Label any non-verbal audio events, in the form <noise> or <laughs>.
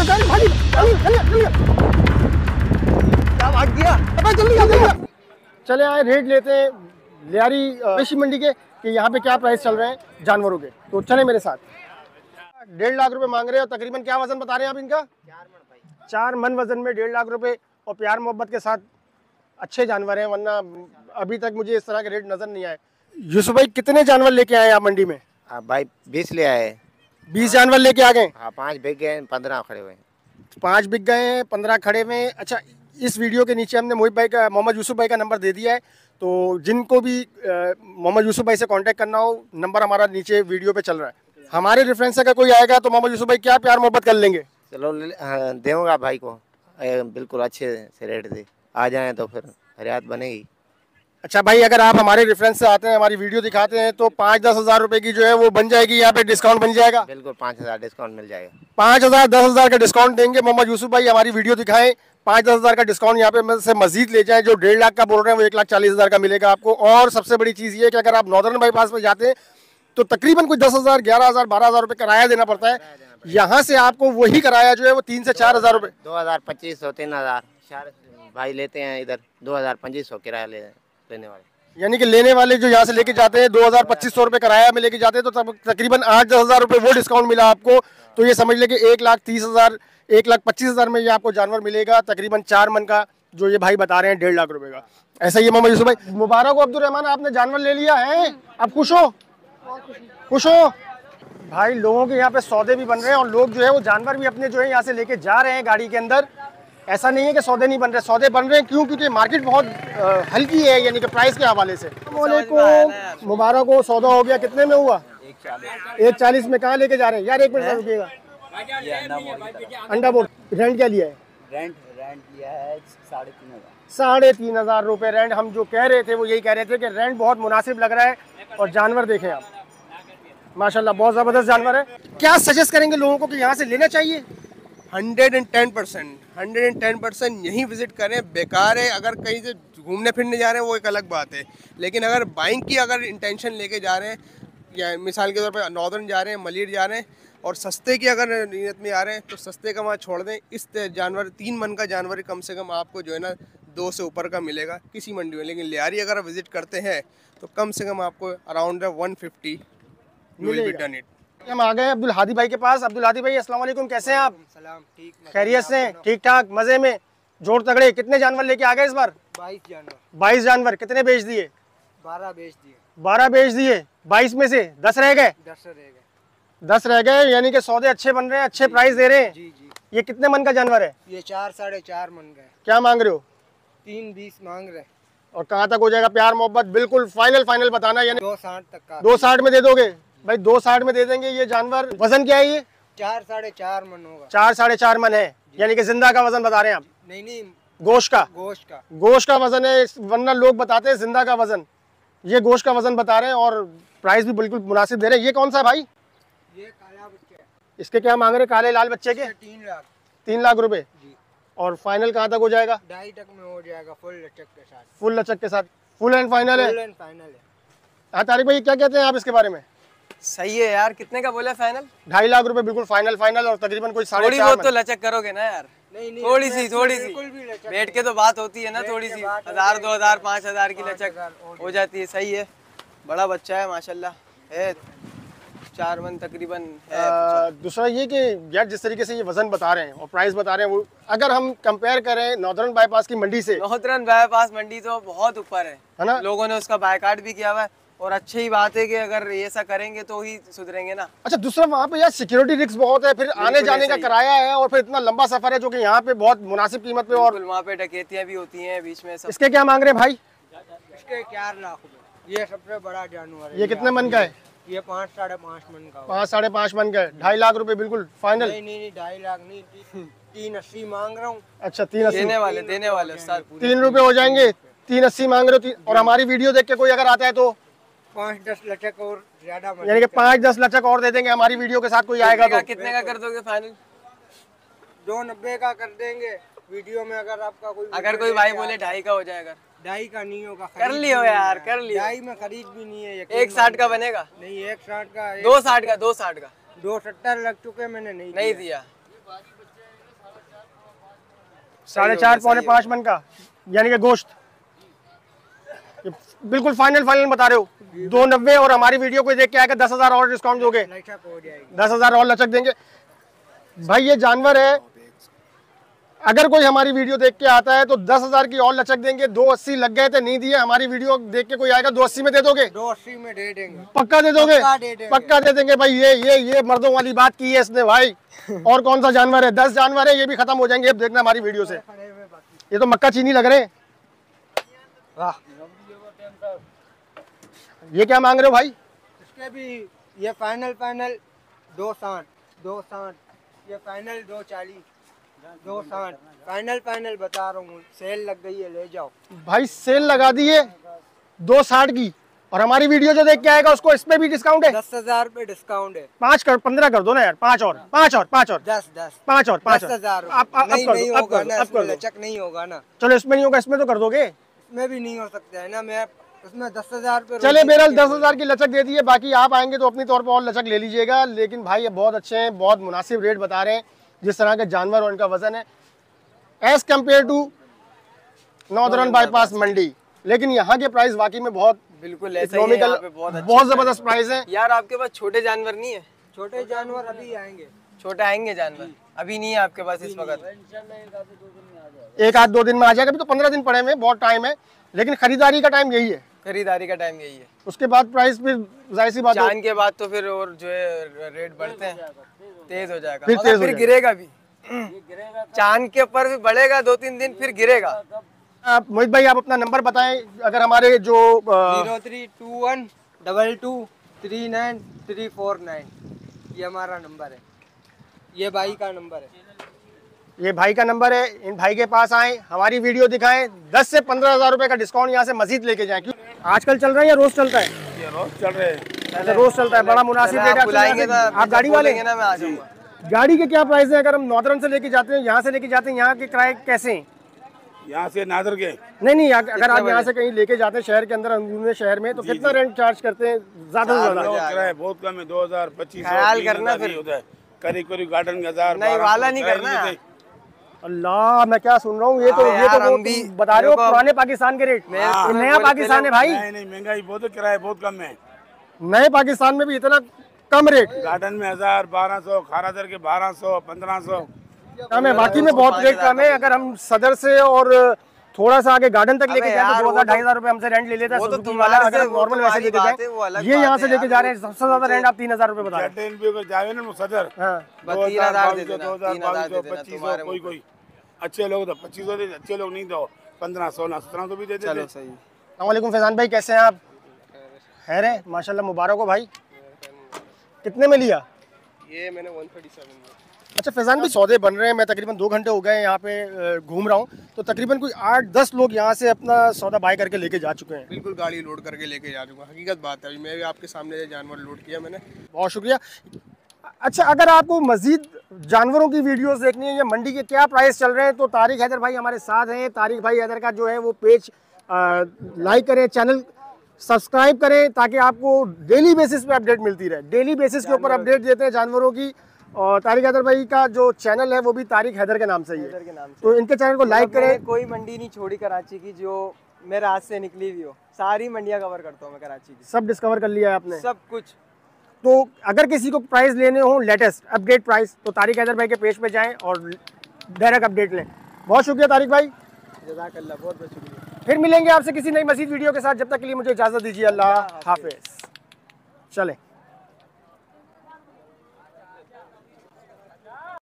तो गाड़ी भागी। जल्दी जल्दी क्या भाग गया? अबे जल्दी आ आ। चले आए, रेट लेते हैं लियारी कृषि मंडी के, कि यहाँ पे क्या प्राइस चल रहे हैं जानवरों के। तो चले मेरे साथ। डेढ़ लाख रुपए मांग रहे हैं और तकरीबन क्या वज़न बता रहे हैं आप इनका? चार मन वज़न में डेढ़ लाख रुपए, और प्यार मोहब्बत के साथ अच्छे जानवर हैं, वरना अभी तक मुझे इस तरह के रेट नज़र नहीं आए। यूसुफ भाई, कितने जानवर लेके आए आप मंडी में? हाँ भाई, बीस ले आए। बीस जानवर लेके आ गए। हाँ पाँच बिक गए पंद्रह खड़े हुए। पाँच बिक गए हैं पंद्रह खड़े हुए। हैं अच्छा इस वीडियो के नीचे हमने मोहित भाई का मोहम्मद यूसुफ भाई का नंबर दे दिया है। तो जिनको भी मोहम्मद यूसुफ भाई से कांटेक्ट करना हो नंबर हमारा नीचे वीडियो पे चल रहा है। हमारे रेफरेंस से अगर कोई आएगा तो मोहम्मद यूसुफ भाई क्या प्यार मोहब्बत कर लेंगे? चलो ले- हाँ, भाई को। बिल्कुल अच्छे से रेट दे। आ जाए तो फिर हरियात बनेगी। अच्छा भाई अगर आप हमारे रेफरेंस से आते हैं हमारी वीडियो दिखाते हैं तो पाँच दस हज़ार रुपये की जो है वो बन जाएगी यहाँ पे डिस्काउंट बन जाएगा। बिल्कुल पाँच हज़ार डिस्काउंट मिल जाएगा। पाँच हज़ार दस हज़ार का डिस्काउंट देंगे। मोहम्मद यूसुफ भाई हमारी वीडियो दिखाएँ। पाँच दस हज़ार का डिस्काउंट यहाँ पे से मजीद ले जाएँ जो डेढ़ लाख का बोल रहे हैं वो एक लाख चालीस हज़ार का मिलेगा आपको। और सबसे बड़ी चीज़ ये कि अगर आप नॉर्दर्न बाईपास में जाते हैं तो तकरीबन कोई दस हज़ार ग्यारह हज़ार बारह हज़ार रुपये किराया देना पड़ता है। यहाँ से आपको वही किराया जो है वो तीन से चार हज़ार रुपये दो हज़ार पच्चीस सौ तीन हज़ार। भाई लेते हैं इधर दो हज़ार पच्चीस सौ किराया ले लेने वाले। यानी कि लेने वाले जो यहाँ से लेके जाते हैं, दो हज़ार पच्चीस सौ रुपये किराया में लेके जाते हैं तो तकरीबन आठ दस हज़ार रुपये वो डिस्काउंट मिला आपको। तो ये समझ ले कि एक लाख तीस हज़ार, एक लाख पच्चीस हज़ार में ये आपको जानवर मिलेगा, तकरीबन चार मन का जो ये भाई बता रहे हैं, डेढ़ लाख रुपए का। ऐसा ही मोहम्मद यूसुफ भाई। मुबारक हो अब्दुल रहमान, आपने जानवर ले लिया है? आप खुश हो? खुश हो? भाई, लोगों के यहाँ पे सौदे भी बन रहे हैं और लोग जो है वो जानवर भी अपने जो है यहाँ से लेके जा रहे हैं गाड़ी के अंदर। ऐसा नहीं है कि सौदे नहीं बन रहे सौदे बन रहे हैं क्यों? क्योंकि मार्केट बहुत हल्की है यानी कि प्राइस के हवाले से। वालेकुम मुबारक हो सौदा हो गया कितने में हुआ? एक चालीस में कहाँ लेके जा रहे हैं? यार एक मिनट रुकिएगा। अंडा बोर्ड रेंट क्या लिया है? रेंट रेंट लिया है साढ़े तीन हज़ार। साढ़े तीन हज़ार रुपये रेंट हम जो कह रहे थे वो यही कह रहे थे कि रेंट बहुत मुनासिब लग रहा है और जानवर देखें आप। माशाल्लाह बहुत ज़बरदस्त जानवर है। क्या सजेस्ट करेंगे लोगों को कि यहाँ से लेना चाहिए? Hundred and ten percent hundred and ten percent यहीं विज़िट करें। बेकार है अगर कहीं से घूमने फिरने जा रहे हैं वो एक अलग बात है। लेकिन अगर बाइक की अगर इंटेंशन लेके जा रहे हैं या मिसाल के तौर पर नॉर्दर्न जा रहे हैं मलिर जा रहे हैं और सस्ते की अगर नीयत में आ रहे हैं तो सस्ते का वहाँ छोड़ दें। इस जानवर तीन मन का जानवर कम से कम आपको जो है ना दो से ऊपर का मिलेगा किसी मंडी में। लेकिन लियारी अगर आप विज़िट करते हैं तो कम से कम आपको around one fifty will be done it हम आ गए हैं अब्दुल हादी भाई के पास। अब्दुल हादी भाई अस्सलाम वालेकुम कैसे हैं आप? सलाम ठीक खैरियत से ठीक ठाक मज़े में। ज़ोर तगड़े कितने जानवर लेके आ गए इस बार? बाईस जानवर। बाईस जानवर कितने बेच दिए? बारह बेच दिए। बारह बेच दिए बाईस में से। दस रह गए? दस रह गए। दस रह गए यानी कि सौदे अच्छे बन रहे हैं अच्छे प्राइस दे रहे हैं। जी जी। ये कितने मन का जानवर है? ये चार साढ़े चार मन गए क्या मांग रहे हो? तीन बीस मांग रहे और कहाँ तक हो जाएगा प्यार मोहब्बत? बिल्कुल फाइनल फाइनल बताना यानी दो साठ तक का। दो साठ में दे दोगे? भाई दो साठ में दे देंगे ये जानवर। वज़न क्या है ये? चार साढ़े चार मन होगा। चार साढ़े चार मन है यानी कि ज़िंदा का वज़न बता रहे हैं आप? नहीं नहीं। गोश्त का? गोश्त का। गोश्त का वज़न है वरना लोग बताते हैं ज़िंदा का वज़न। ये गोश्त का वज़न बता रहे हैं और प्राइस भी बिल्कुल मुनासिब दे रहे हैं। ये कौन सा भाई? ये काला बच्चे इसके क्या मांग रहे काले लाल बच्चे के? तीन लाख। तीन लाख रुपए। और फाइनल कहाँ तक हो जाएगा? ढाई तक में हो जाएगा फुल लचक के साथ। फुल लचक के साथ। फुल एंड फाइनल है। फुल एंड फाइनल है। हाँ तारिक भाई क्या कहते हैं आप इसके बारे में? सही है यार कितने का बोला फाइनल ढाई लाख रुपए बिल्कुल फाइनल फाइनल और तकरीबन कोई साढ़े थोड़ी चार बहुत तो लचक करोगे ना यार। नहीं नहीं थोड़ी सी थोड़ी सी। बिल्कुल बैठ के तो बात होती है ना थोड़ी सी। हज़ार दो हज़ार पाँच हज़ार की लचक हो जाती है सही है। बड़ा बच्चा है माशाल्लाह। है चार मन तकरीबन दूसरा ये कि यार जिस तरीके से ये वज़न बता रहे हैं और प्राइस बता रहे हैं वो अगर हम कंपेयर करें नॉर्दर्न बाईपास की मंडी से नौहतरन बाईपास मंडी तो बहुत ऊपर है। है ना? लोगों ने उसका बायकाट भी किया हुआ है। और अच्छी ही बात है कि अगर ये ऐसा करेंगे तो ही सुधरेंगे ना। अच्छा दूसरा वहाँ पे यार सिक्योरिटी रिस्क बहुत है फिर आने जाने का किराया है और फिर इतना लंबा सफ़र है जो कि यहाँ पे बहुत मुनासिब कीमत पे और वहाँ पे डकैतियाँ भी होती हैं बीच में सब। इसके क्या मांग रहे हैं भाई? इसके चार लाख ये सबसे बड़ा जानवर ये कितने मन का है? ये पाँच साढ़े पाँच मन का पाँच साढ़े पाँच मन का है। ढाई लाख रुपए बिल्कुल फाइनल नहीं नहीं नहीं ढाई लाख नहीं तीन अस्सी मांग रहा हूँ। अच्छा तीन अस्सी। देने वाले देने वाले तीन रुपए हो जाएँगे तीन अस्सी मांग रहे हो और हमारी वीडियो देख के कोई अगर आता है तो? पाँच दस लचक और ज़्यादा यानी कि पाँच दस लचक और दे देंगे हमारी वीडियो के साथ कोई आएगा कितने का तो। कितने का कर दोगे फाइनल दो नब्बे का कर देंगे वीडियो में अगर आपका कोई अगर कोई भाई बोले ढाई का हो जाएगा ढाई का नहीं होगा कर लियो यार कर लियो। ढाई में खरीद भी नहीं है एक साठ का बनेगा? नहीं एक साठ का दो साठ का दो साठ का। दो सत्तर लग चुके मैंने नहीं नहीं दिया। साढ़े चार पौने पाँच मन का यानी कि गोश्त। बिल्कुल फाइनल फाइनल बता रहे हो। दो नब्बे और हमारी वीडियो को देख के आएगा दस हज़ार और डिस्काउंट दोगे। दस हज़ार और लचक देंगे। भाई ये जानवर है। अगर कोई हमारी वीडियो देख के आता है तो दस हज़ार की और लचक देंगे। दो अस्सी लग गए थे नहीं दिए। हमारी वीडियो देख के कोई आएगा दो अस्सी में दे दोगे? दो अस्सी में दे देंगे। पक्का दे दोगे? पक्का दे देंगे। पक्का दे देंगे भाई ये ये ये मर्दों वाली बात की है इसने भाई। <laughs> और कौन सा जानवर है? दस जानवर है ये भी खत्म हो जाएँगे। अब देखना हमारी वीडियो से। ये तो मक्का चीनी लग रहे हैं। ये क्या मांग रहे हो भाई? इसके भी ये फाइनल फाइनल दो साठ दो साठ ये फाइनल दो चालीस दो साठ। फाइनल फाइनल बता रहा हूँ सेल लग गई है ले जाओ। भाई सेल लगा दिए दो साठ की। और हमारी वीडियो जो देख के आएगा उसको इसमें भी डिस्काउंट है? दस हज़ार रूपए डिस्काउंट है। पाँच कर पंद्रह कर दो ना यार पाँच और पाँच और पाँच और। दस दस। पाँच और पाँच हज़ार। लचक नहीं होगा ना। चलो इसमें नहीं होगा इसमें तो कर दोगे। इसमें भी नहीं हो सकता है ना मैं उसमें दस हज़ार चले बहरहाल दस हज़ार की लचक दे दी है बाकी आप आएँगे तो अपनी तौर पर और लचक ले लीजिएगा। लेकिन भाई ये बहुत अच्छे हैं बहुत मुनासिब रेट बता रहे हैं जिस तरह के जानवर और इनका वज़न है। As compare to northern bypass मंडी। लेकिन यहाँ के प्राइस वाकई में बहुत बिल्कुल ऐसा ही है इकोनॉमिकल बहुत बहुत ज़बरदस्त प्राइस है। यार आपके पास छोटे जानवर नहीं है? छोटे जानवर अभी आएँगे। छोटे आएँगे जानवर? अभी नहीं है आपके पास इस वक्त। एक आध दो दिन में आ जाएगा। अभी तो पंद्रह दिन पड़े हुए बहुत टाइम है। लेकिन खरीदारी का टाइम यही है। खरीदारी का टाइम यही है। उसके बाद प्राइस फिर ज़ाहिर सी बात है चाँद के बाद तो फिर और जो है रेट बढ़ते हैं। तेज हो जाएगा। फिर तेज फिर गिरेगा भी। चाँद के ऊपर भी बढ़ेगा दो तीन दिन फिर गिरेगा। आप मोहित भाई आप अपना नंबर बताएँ। अगर हमारे जो zero three two one double two three nine three four nine. ये हमारा नंबर है। ये भाई का नंबर है। ये भाई का नंबर है। इन भाई के पास आए हमारी वीडियो दिखाएँ। दस से पंद्रह हज़ार रुपए का डिस्काउंट यहाँ से मजीद लेके जाएँ। क्यों? आजकल चल रहा है या रोज चलता है? ये रोज चल रहे हैं। अच्छा रोज चलता है बड़ा मुनासिब रेट आप बुलाएँगे आप गाड़ी वाले? ना मैं आ जाऊँगा। गाड़ी के क्या प्राइस है? अगर हम नॉर्दर्न से लेके जाते हैं यहाँ से लेके जाते हैं यहाँ के किराए कैसे हैं? यहाँ से नादर के। नहीं नहीं अगर अगर आप यहाँ से कहीं लेके जाते हैं शहर के अंदर अंदरूनी शहर में तो कितना रेंट चार्ज करते हैं? ज़्यादा से ज़्यादा। किराया बहुत कम है दो हज़ार पच्चीस करना फिर। करीब करीब गार्डन का हज़ार नहीं, वाला नहीं करना। अल्लाह मैं क्या सुन रहा हूँ? ये तो हाँ ये तो हम भी- बता रहे हो पुराने पाकिस्तान के रेट मैं- नया पाकिस्तान है भाई। नहीं नहीं महँगाई बहुत किराए किराया बहुत कम है। नए पाकिस्तान में भी इतना कम रेट गार्डन में हज़ार बारह सौ खारादर के बारह सौ पंद्रह सौ। कम है बाकी में बहुत रेट कम है। अगर हम सदर से और थोड़ा सा आगे गार्डन तक लेके जाए तो दो हज़ार तो- ढाई हज़ार रुपए हमसे रेंट ले लेता है तो वाला अगर नॉर्मल वैसे लेके है, जाए ये यहाँ से लेके जा रहे हैं सबसे ज़्यादा रेंट आप तीन हज़ार रुपए बता रहे हैं टेन पे जावे ना वो सदर हाँ। दो दे दो दे कोई कोई। अच्छे लोग तो पच्चीस सौ अच्छे लोग नहीं दो पंद्रह सोलह सत्रह सौ भी देते। चलो सही वालेकुम फैजान भाई कैसे हैं आप? खैर है माशाल्लाह मुबारक हो भाई। कितने में लिया? ये मैंने वन थर्टी सेवन में। अच्छा फैजान भी सौदे बन रहे हैं। मैं तकरीबन दो घंटे हो गए यहाँ पे घूम रहा हूँ। तो तकरीबन कोई आठ दस लोग यहाँ से अपना सौदा बाय करके लेके जा चुके हैं। बिल्कुल गाड़ी लोड करके लेके जा चुका हकीकत बात है अभी मैं भी आपके सामने जानवर लोड किया मैंने। बहुत शुक्रिया। अच्छा अगर आपको मजीद जानवरों की वीडियोस देखनी है या मंडी के क्या प्राइस चल रहे हैं तो तारिक हैदर भाई हमारे साथ हैं। तारिक भाई हैदर का जो है वो पेज लाइक करें चैनल सब्सक्राइब करें ताकि आपको डेली बेसिस पे अपडेट मिलती रहे। डेली बेसिस के ऊपर अपडेट देते हैं जानवरों की। और तारिक हैदर भाई का जो चैनल है वो भी तारिक हैदर के नाम से ही है। के नाम से। तो इनके चैनल को लाइक करें। कोई मंडी नहीं छोड़ी कराची की जो मेरे हाथ से निकली हुई हो। सारी मंडियाँ कवर करता हूँ मैं कराची की। सब डिस्कवर कर लिया है आपने। सब कुछ। तो अगर किसी को प्राइस लेने हो लेटेस्ट अपडेट प्राइस तो तारिक हैदर भाई के पेज पे जाएँ और डायरेक्ट अपडेट लें। बहुत शुक्रिया तारिक भाई। जजाकल्ला बहुत बहुत शुक्रिया। फिर मिलेंगे आपसे किसी नई मजीद वीडियो के साथ। जब तक के लिए मुझे इजाज़त दीजिए। अल्लाह हाफिज। चलें।